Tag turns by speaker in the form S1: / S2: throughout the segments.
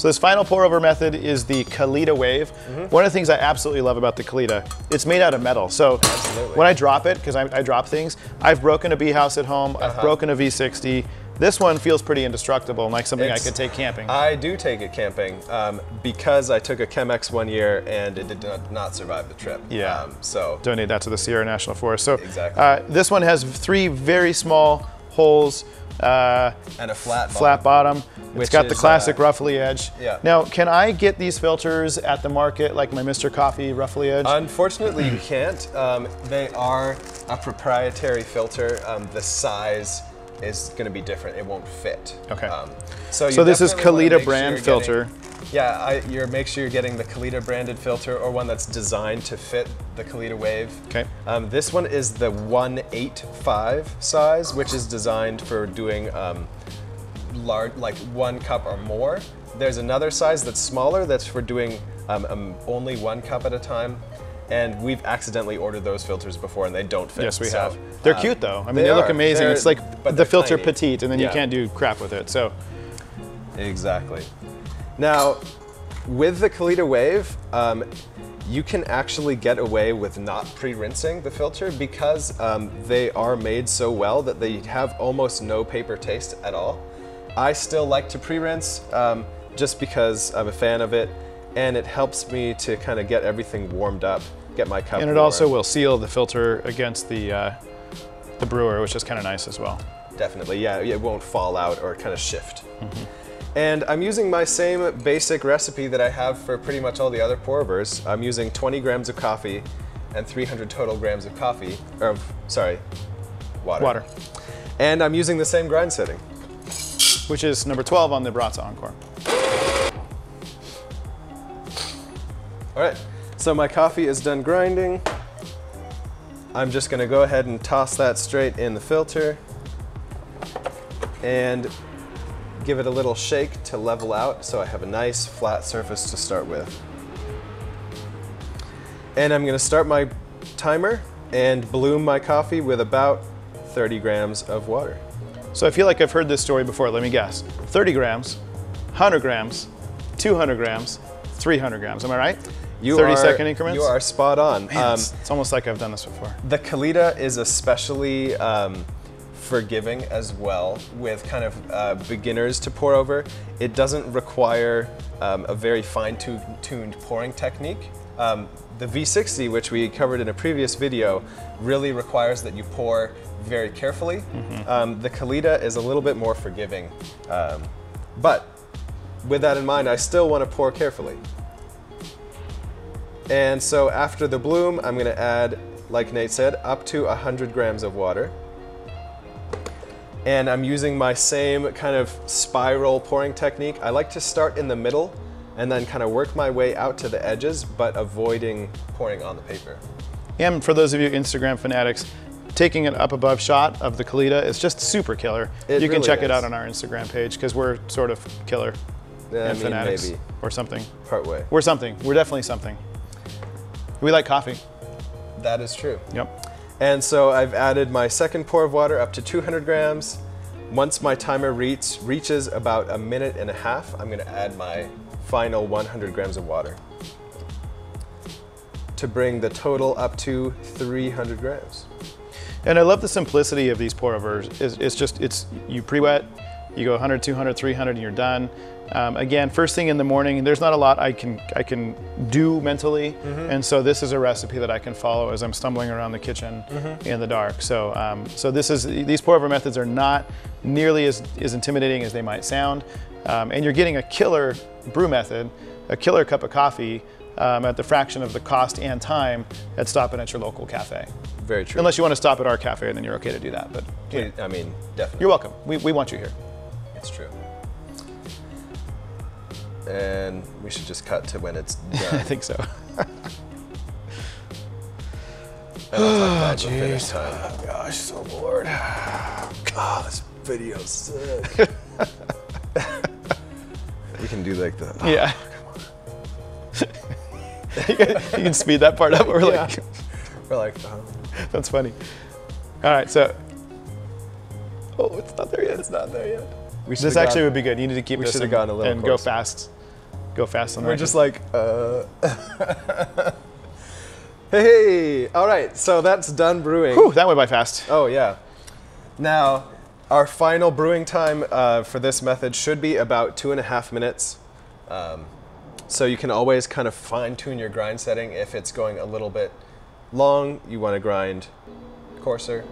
S1: So this final pour over method is the Kalita Wave.
S2: Mm-hmm.
S1: One of the things I absolutely love about the Kalita, it's made out of metal. So
S2: Absolutely.
S1: when I drop it, because I, I drop things, I've broken a Bee House at home, I've
S2: Uh-huh.
S1: broken a V60. This one feels pretty indestructible, and like something
S2: It's-
S1: I could take camping.
S2: I do take it camping um, because I took a Chemex one year and it did not- not survive the trip.
S1: Yeah.
S2: Um, so
S1: Donate that to the Sierra National Forest. So
S2: Exactly.
S1: uh, this one has three very small holes. Uh,
S2: and a flat
S1: flat bottom.
S2: Which
S1: it's got the classic
S2: uh,
S1: ruffly edge.
S2: yeah.
S1: Now, can I get these filters at the market, like my Mr. Coffee ruffly edge?
S2: Unfortunately, you can't. Um, they are a proprietary filter. Um, the size is going to be different. It won't fit.
S1: Okay.
S2: Um, so you
S1: So this is Kalita
S2: make sure
S1: brand filter.
S2: getting- yeah, I, you're make sure you're getting the Kalita branded filter or one that's designed to fit the Kalita Wave.
S1: Okay.
S2: Um, this one is the 185 size, which is designed for doing um, large, like one cup or more. There's another size that's smaller that's for doing um, um, only one cup at a time. And we've accidentally ordered those filters before and they don't fit.
S1: yes, we
S2: So,
S1: have. They're
S2: um,
S1: cute though. I mean,
S2: they
S1: they, look
S2: are.
S1: amazing.
S2: They're-
S1: it's like
S2: but
S1: the filter
S2: tiny.
S1: petite, and then
S2: Yeah.
S1: you can't do crap with it. So
S2: Exactly. Now, with the Kalita Wave, um, you can actually get away with not pre-rinsing the filter because um, they are made so well that they have almost no paper taste at all. I still like to pre-rinse um, just because I'm a fan of it, and it helps me to kind of get everything warmed up, get my cup.
S1: and it
S2: warm.
S1: also will seal the filter against the uh, the brewer, which is kind of nice as well.
S2: Definitely, yeah, it won't fall out or kind of shift. And I'm using my same basic recipe that I have for pretty much all the other pour overs. I'm using 20 grams of coffee and 300 total grams of coffee, or sorry, water.
S1: Water,
S2: And I'm using the same grind setting.
S1: which is number 12 on the Baratza Encore.
S2: All right, so my coffee is done grinding. I'm just gonna go ahead and toss that straight in the filter and give it a little shake to level out so I have a nice flat surface to start with. And I'm gonna start my timer and bloom my coffee with about 30 grams of water.
S1: So I feel like I've heard this story before. Let me guess: 30 grams, 100 grams, 200 grams, 300 grams. Am I right?
S2: You
S1: 30
S2: are,
S1: second increments.
S2: You are spot on.
S1: Man,
S2: Um,
S1: it's, it's almost like I've done this before.
S2: The Kalita is especially um, forgiving as well with kind of uh, beginners to pour over. It doesn't require um, a very fine-tuned pouring technique. Um, the V60, which we covered in a previous video, really requires that you pour very carefully. Um, the Kalita is a little bit more forgiving. Um, but with that in mind, I still want to pour carefully. And so after the bloom, I'm gonna add, like Nate said, up to 100 grams of water. And I'm using my same kind of spiral pouring technique. I like to start in the middle and then kind of work my way out to the edges, but avoiding pouring on the paper.
S1: And for those of you Instagram fanatics, taking an up above shot of the Kalita is just super killer.
S2: It
S1: you can
S2: really
S1: check it out on our Instagram page because we're sort of killer
S2: Yeah, I
S1: and
S2: mean,
S1: fanatics
S2: maybe
S1: or something.
S2: part way.
S1: We're something. We're definitely something. We like coffee.
S2: That is true.
S1: Yep.
S2: And so I've added my second pour of water up to 200 grams. Once my timer reach, reaches about a minute and a half, I'm gonna add my final 100 grams of water to bring the total up to 300 grams.
S1: And I love the simplicity of these pour overs. It's, it's just, it's, you pre-wet, you go 100, 200, 300, and you're done. Um, again, first thing in the morning, there's not a lot I can, I can do mentally. And so this is a recipe that I can follow as I'm stumbling around the kitchen in the dark. So, um, so this is, these pour over methods are not nearly as, as intimidating as they might sound. Um, and you're getting a killer brew method, a killer cup of coffee um, at the fraction of the cost and time at stopping at your local cafe.
S2: Very true.
S1: Unless you want to stop at our cafe, and then you're okay to do that. But yeah,
S2: I mean, definitely.
S1: you're welcome. We, we want you here.
S2: It's true. And we should just cut to when it's done.
S1: I think so.
S2: And I'll talk about the time.
S1: Oh, gosh, so bored.
S2: God, this video's sick. we can do like the.
S1: Yeah. you, can, you can speed that part up. We're like,
S2: We're like, um,
S1: that's funny. All right, so. Oh, it's not there yet. It's not there yet.
S2: We
S1: This actually would be good. You need to keep
S2: we
S1: this and,
S2: gone a little
S1: and go fast. go fast on
S2: We're just like, uh. hey, all right, so that's done brewing.
S1: Whew, that went by fast.
S2: Oh, yeah. Now, our final brewing time uh, for this method should be about two and a half minutes. Um, so you can always kind of fine tune your grind setting. If it's going a little bit long, you want to grind coarser,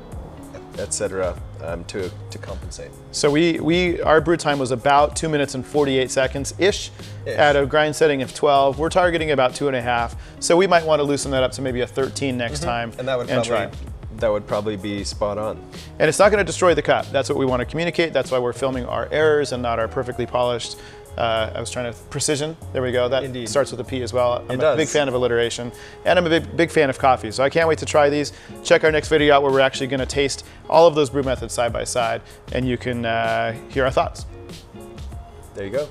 S2: etc., um, to, to compensate.
S1: So we, we our brew time was about two minutes and 48 seconds ish
S2: Ish.
S1: at a grind setting of 12. We're targeting about two and a half. So we might want to loosen that up to maybe a 13 next time
S2: Mm-hmm. And that would probably
S1: try.
S2: that would probably be spot on.
S1: And it's not going to destroy the cup. That's what we want to communicate. That's why we're filming our errors and not our perfectly polished. Uh, I was trying to precision. There we go. That
S2: Indeed.
S1: starts with a P as well. I'm
S2: it
S1: a
S2: does.
S1: big fan of alliteration, and I'm a big, big fan of coffee. So I can't wait to try these. Check our next video out where we're actually going to taste all of those brew methods side by side, and you can uh, hear our thoughts.
S2: There you go.